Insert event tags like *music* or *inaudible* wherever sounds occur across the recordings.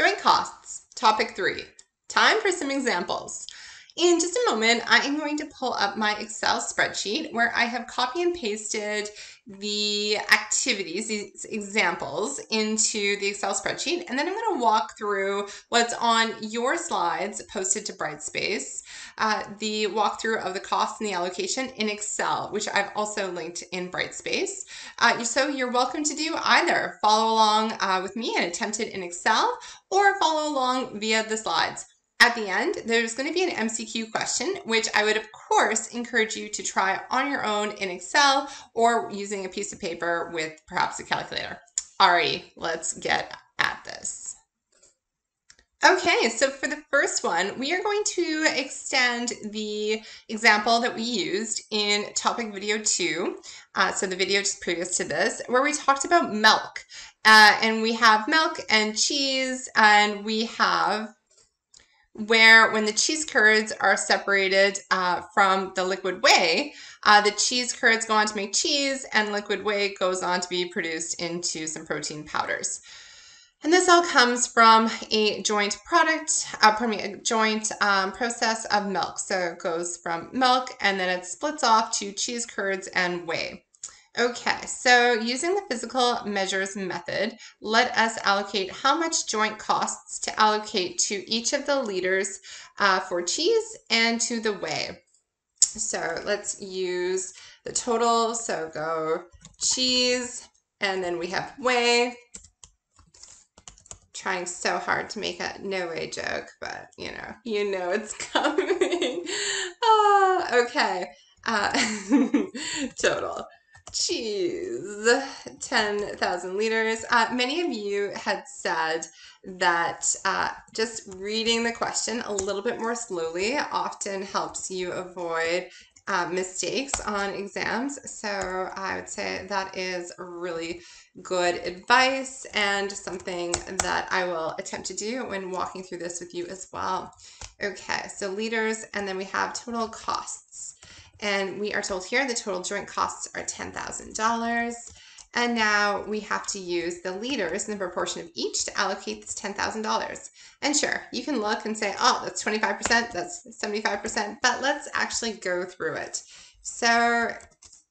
Joint costs, topic three. Time for some examples. In just a moment, I am going to pull up my Excel spreadsheet where I have copy and pasted the activities, these examples, into the Excel spreadsheet. And then I'm going to walk through what's on your slides posted to Brightspace, uh, the walkthrough of the cost and the allocation in Excel, which I've also linked in Brightspace. Uh, so you're welcome to do either. Follow along uh, with me and attempt it in Excel or follow along via the slides. At the end, there's going to be an MCQ question, which I would, of course, encourage you to try on your own in Excel or using a piece of paper with perhaps a calculator. Alrighty, let's get at this. Okay, so for the first one, we are going to extend the example that we used in topic video two. Uh, so the video just previous to this, where we talked about milk. Uh, and we have milk and cheese, and we have where when the cheese curds are separated uh, from the liquid whey, uh, the cheese curds go on to make cheese and liquid whey goes on to be produced into some protein powders. And this all comes from a joint product, uh, pardon me, a joint um, process of milk. So it goes from milk and then it splits off to cheese curds and whey. Okay, so using the physical measures method, let us allocate how much joint costs to allocate to each of the liters uh, for cheese and to the whey. So let's use the total. So go cheese, and then we have whey. Trying so hard to make a no way joke, but you know, you know it's *laughs* coming. oh, okay. Uh, *laughs* total cheese 10,000 liters. Uh, many of you had said that uh, just reading the question a little bit more slowly often helps you avoid uh, mistakes on exams. So I would say that is really good advice and something that I will attempt to do when walking through this with you as well. Okay, so liters, and then we have total costs. And we are told here the total joint costs are $10,000. And now we have to use the liters and the proportion of each to allocate this $10,000. And sure, you can look and say, oh, that's 25%, that's 75%, but let's actually go through it. So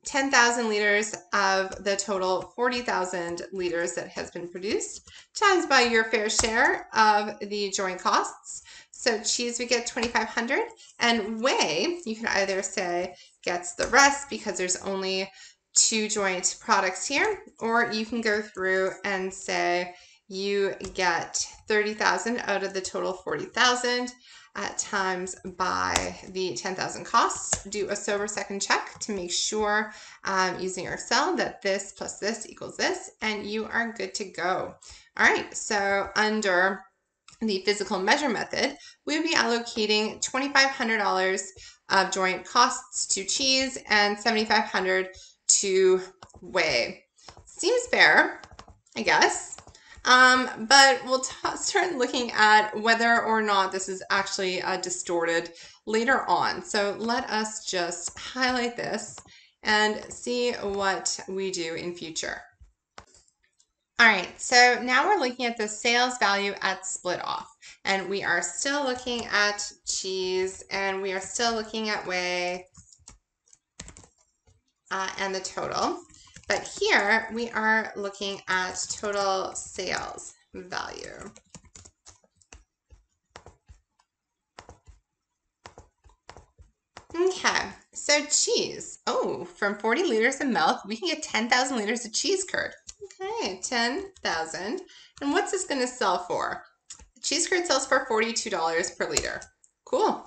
10,000 liters of the total 40,000 liters that has been produced times by your fair share of the joint costs. So cheese we get 2,500 and whey, you can either say gets the rest because there's only two joint products here, or you can go through and say you get 30,000 out of the total 40,000 at times by the 10,000 costs. Do a sober second check to make sure um, using Excel that this plus this equals this, and you are good to go. All right, so under the physical measure method, we would be allocating $2,500 of joint costs to cheese and 7,500 to whey. Seems fair, I guess. Um, but we'll start looking at whether or not this is actually uh, distorted later on. So let us just highlight this and see what we do in future. All right, so now we're looking at the sales value at split off. And we are still looking at cheese and we are still looking at whey uh, and the total. But here we are looking at total sales value. Okay, so cheese. Oh, from 40 liters of milk, we can get 10,000 liters of cheese curd. Okay, 10,000. And what's this going to sell for? cheese curd sells for $42 per liter. Cool.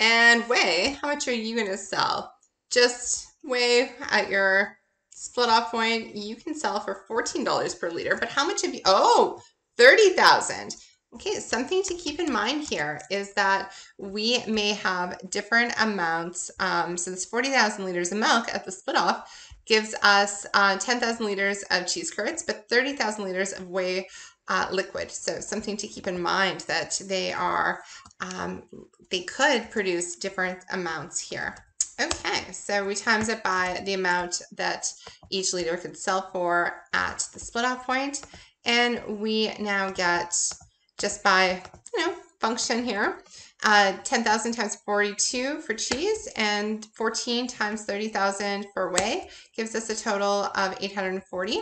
And whey, how much are you going to sell? Just whey at your split off point, you can sell for $14 per liter. But how much have you? Oh, 30,000. Okay, something to keep in mind here is that we may have different amounts. Um, so this 40,000 liters of milk at the split off gives us uh, 10,000 liters of cheese curds, but 30,000 liters of whey uh, liquid. So something to keep in mind that they are, um, they could produce different amounts here. Okay, so we times it by the amount that each leader could sell for at the split off point, and we now get just by, you know, function here. Uh, 10,000 times 42 for cheese and 14 times 30,000 for whey gives us a total of 840.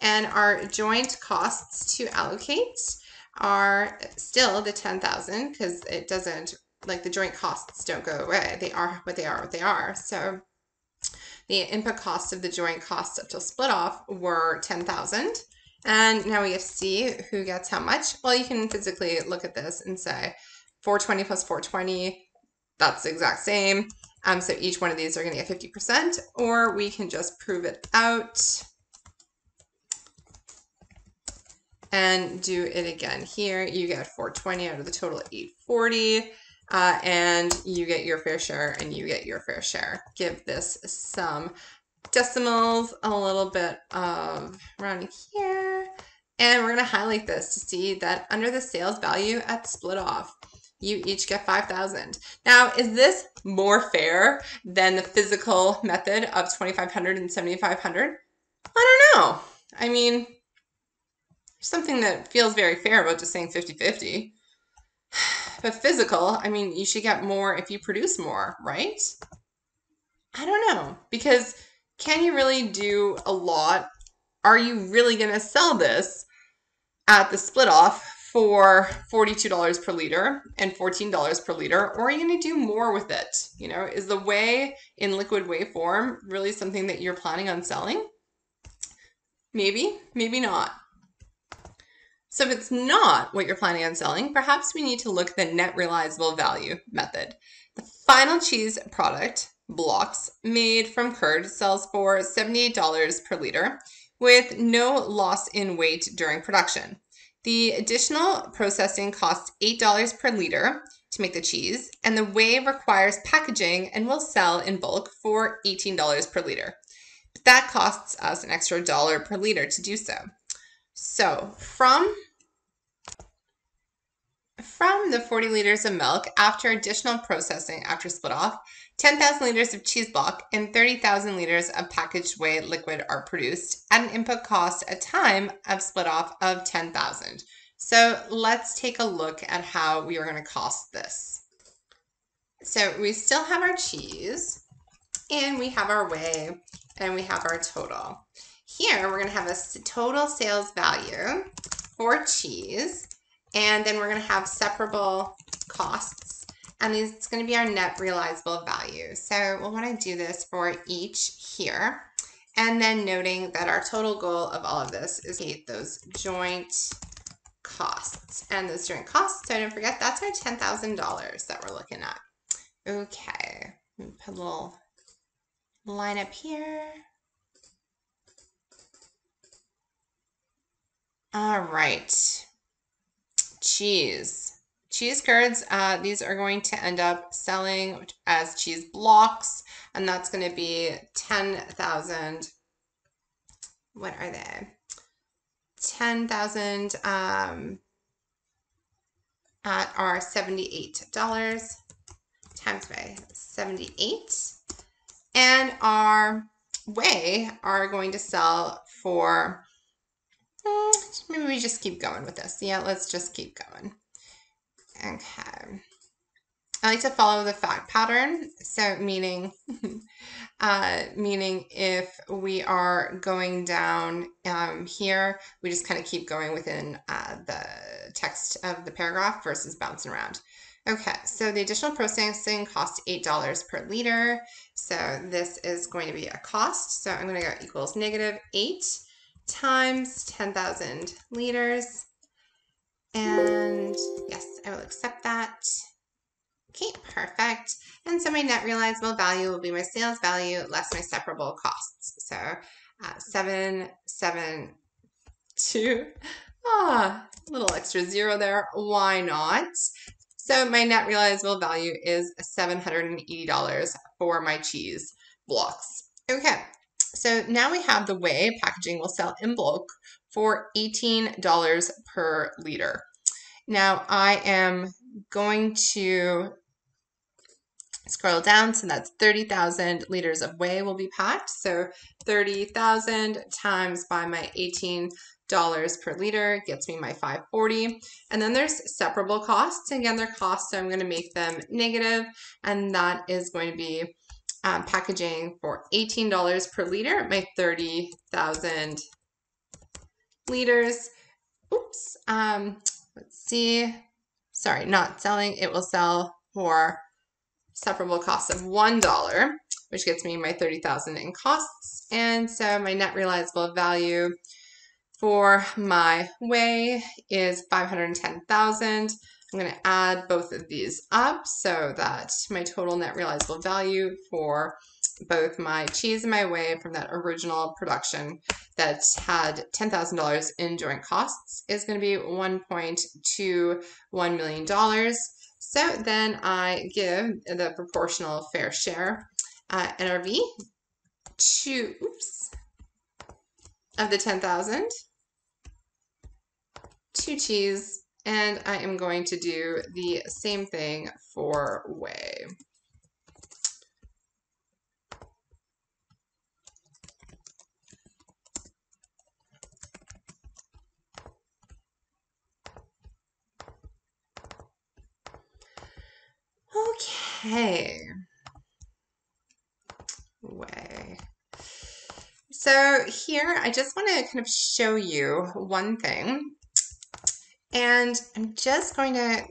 And our joint costs to allocate are still the 10,000 because it doesn't, like the joint costs don't go away. They are what they are, what they are. So the input costs of the joint costs up till split off were 10,000. And now we have to see who gets how much. Well, you can physically look at this and say 420 plus 420, that's the exact same. Um, so each one of these are going to get 50%, or we can just prove it out and do it again here. You get 420 out of the total 840, uh, and you get your fair share and you get your fair share. Give this some decimals, a little bit of around here, and we're going to highlight this to see that under the sales value at split off, you each get 5,000. Now, is this more fair than the physical method of 2,500 and 7,500? I don't know. I mean, something that feels very fair about just saying 50-50. But physical, I mean, you should get more if you produce more, right? I don't know. Because can you really do a lot? Are you really going to sell this at the split off for $42 per liter and $14 per liter, or are you going to do more with it? You know, is the whey in liquid whey form really something that you're planning on selling? Maybe, maybe not. So if it's not what you're planning on selling, perhaps we need to look at the net realizable value method. The final cheese product, blocks, made from curd sells for $78 per liter with no loss in weight during production. The additional processing costs $8 per liter to make the cheese, and the whey requires packaging and will sell in bulk for $18 per liter. But that costs us an extra dollar per liter to do so. So from from the 40 liters of milk after additional processing after split off, 10,000 liters of cheese block and 30,000 liters of packaged whey liquid are produced at an input cost at time of split off of 10,000. So let's take a look at how we are going to cost this. So we still have our cheese and we have our whey and we have our total. Here we're going to have a total sales value for cheese and then we're going to have separable costs and it's going to be our net realizable value. So we'll want to do this for each here. And then noting that our total goal of all of this is to get those joint costs. And those joint costs, so don't forget, that's our $10,000 that we're looking at. Okay, put a little line up here. All right, cheese cheese curds, uh, these are going to end up selling as cheese blocks, and that's going to be 10,000. What are they? 10,000 um, at our $78 times by 78. And our whey are going to sell for, hmm, maybe we just keep going with this. Yeah, let's just keep going. Okay. I like to follow the fact pattern. So meaning, *laughs* uh, meaning if we are going down um, here, we just kind of keep going within uh, the text of the paragraph versus bouncing around. Okay, so the additional processing costs $8 per liter. So this is going to be a cost. So I'm going to go equals negative 8 times 10,000 liters and yes, I will accept that. Okay, perfect. And so my net realizable value will be my sales value less my separable costs. So uh, seven, seven, two. Ah, little extra zero there. Why not? So my net realizable value is $780 for my cheese blocks. Okay, so now we have the whey packaging will sell in bulk for $18 per liter. Now I am going to scroll down. So that's 30,000 liters of whey will be packed. So 30,000 times by my $18 per liter gets me my 540. And then there's separable costs. Again, they're costs, so I'm going to make them negative, and that is going to be um, packaging for $18 per liter, my 30,000 liters. Oops. Um, let's see. Sorry, not selling. It will sell for separable costs of $1, which gets me my 30,000 in costs. And so my net realizable value for my whey is 510,000. I'm going to add both of these up so that my total net realizable value for both my cheese and my whey from that original production that had $10,000 in joint costs is going to be $1.21 million. So then I give the proportional fair share uh, NRV to, oops, of the 10,000 to cheese and I am going to do the same thing for whey. Okay. Whey. So here, I just want to kind of show you one thing. And I'm just going to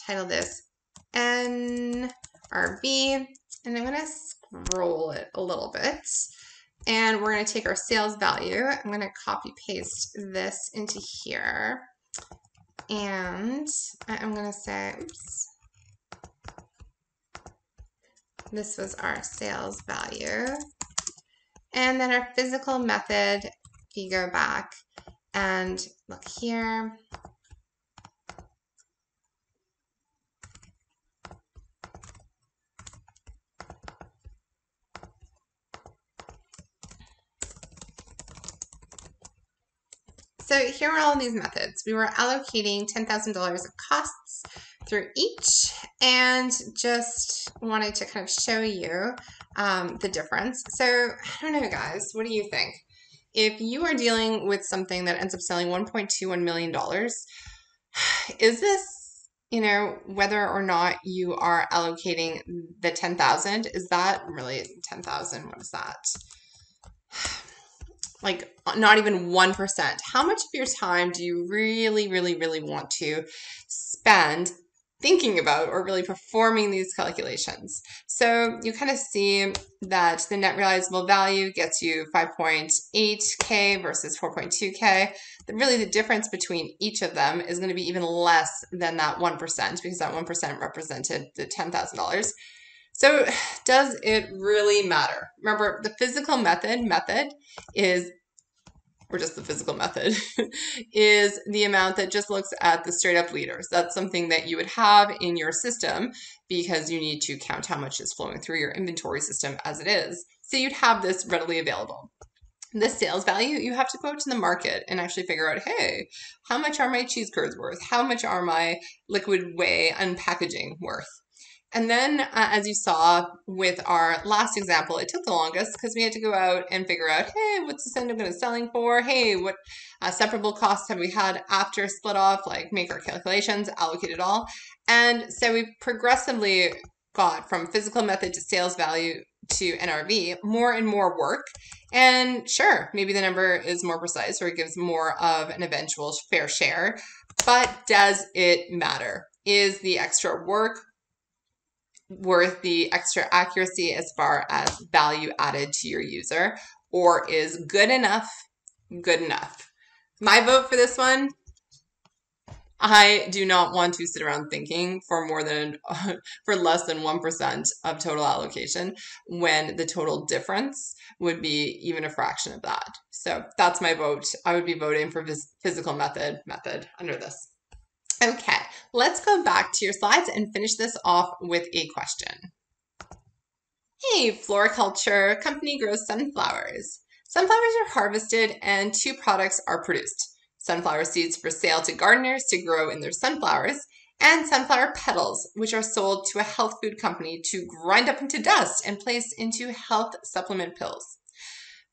title this NRV, and I'm going to scroll it a little bit. And we're going to take our sales value. I'm going to copy paste this into here. And I'm going to say, oops, this was our sales value. And then our physical method, if you go back and look here, So here are all these methods. We were allocating $10,000 of costs through each and just wanted to kind of show you um, the difference. So I don't know, guys, what do you think? If you are dealing with something that ends up selling $1.21 million, *sighs* is this, you know, whether or not you are allocating the 10,000, is that really 10,000? What is that? Like not even 1%. How much of your time do you really, really, really want to spend thinking about or really performing these calculations? So you kind of see that the net realizable value gets you 5.8K versus 4.2K. Really, the difference between each of them is going to be even less than that 1% because that 1% represented the $10,000. So does it really matter? Remember, the physical method method is or just the physical method, *laughs* is the amount that just looks at the straight up liters. That's something that you would have in your system because you need to count how much is flowing through your inventory system as it is. So you'd have this readily available. The sales value, you have to go to the market and actually figure out, hey, how much are my cheese curds worth? How much are my liquid whey unpackaging worth? And then, uh, as you saw with our last example, it took the longest because we had to go out and figure out, hey, what's this end up going to selling for? Hey, what uh, separable costs have we had after split off? Like make our calculations, allocate it all. And so we progressively got from physical method to sales value to NRV more and more work. And sure, maybe the number is more precise or it gives more of an eventual fair share. But does it matter? Is the extra work worth the extra accuracy as far as value added to your user or is good enough good enough? My vote for this one i do not want to sit around thinking for more than *laughs* for less than 1% of total allocation when the total difference would be even a fraction of that. So that's my vote. I would be voting for physical method method under this Okay, let's go back to your slides and finish this off with a question. Hey, floriculture company grows sunflowers. Sunflowers are harvested and two products are produced. Sunflower seeds for sale to gardeners to grow in their sunflowers and sunflower petals, which are sold to a health food company to grind up into dust and place into health supplement pills.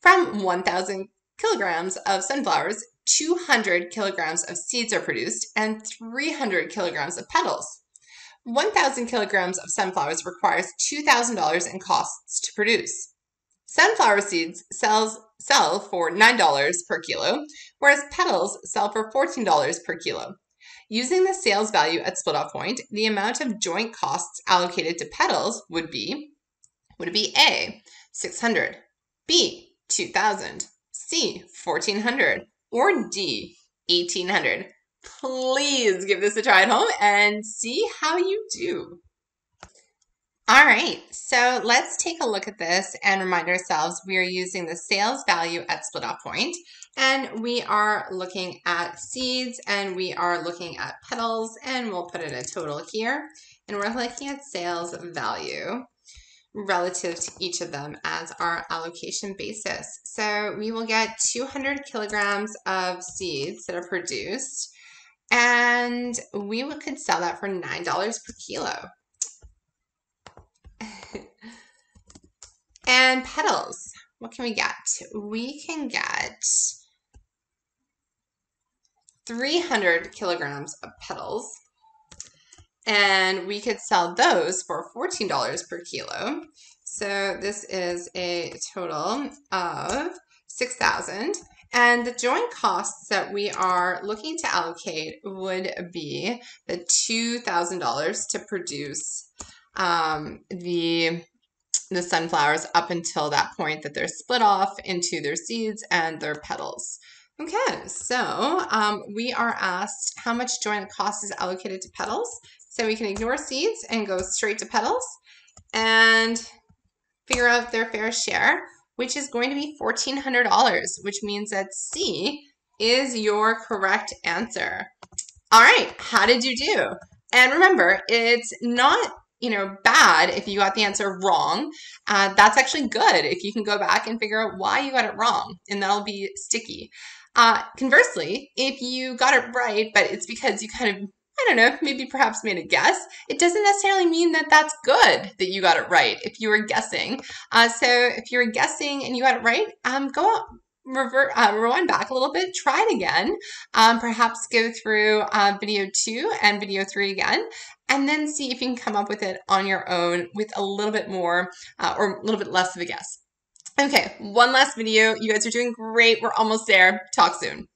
From 1,000 kilograms of sunflowers, 200 kilograms of seeds are produced and 300 kilograms of petals. 1,000 kilograms of sunflowers requires $2,000 in costs to produce. Sunflower seeds sells, sell for $9 per kilo, whereas petals sell for $14 per kilo. Using the sales value at split off point, the amount of joint costs allocated to petals would be would be A, 600, B, 2000, C, 1400, or D, 1800? Please give this a try at home and see how you do. All right, so let's take a look at this and remind ourselves we are using the sales value at split off point, and we are looking at seeds and we are looking at petals, and we'll put in a total here, and we're looking at sales value relative to each of them as our allocation basis. So we will get 200 kilograms of seeds that are produced, and we could sell that for $9 per kilo. *laughs* and petals. What can we get? We can get 300 kilograms of petals. And we could sell those for $14 per kilo. So this is a total of 6,000. And the joint costs that we are looking to allocate would be the $2,000 to produce um, the the sunflowers up until that point that they're split off into their seeds and their petals. Okay, so um, we are asked how much joint cost is allocated to petals. So we can ignore seeds and go straight to petals and figure out their fair share, which is going to be $1,400, which means that C is your correct answer. All right, how did you do? And remember, it's not you know, bad if you got the answer wrong. Uh, that's actually good if you can go back and figure out why you got it wrong, and that'll be sticky. Uh, conversely, if you got it right, but it's because you kind of don't know, maybe perhaps made a guess. It doesn't necessarily mean that that's good that you got it right if you were guessing. Uh, so if you were guessing and you got it right, um, go out, revert, uh, rewind back a little bit, try it again. Um, perhaps go through uh, video two and video three again, and then see if you can come up with it on your own with a little bit more uh, or a little bit less of a guess. Okay, one last video. You guys are doing great. We're almost there. Talk soon.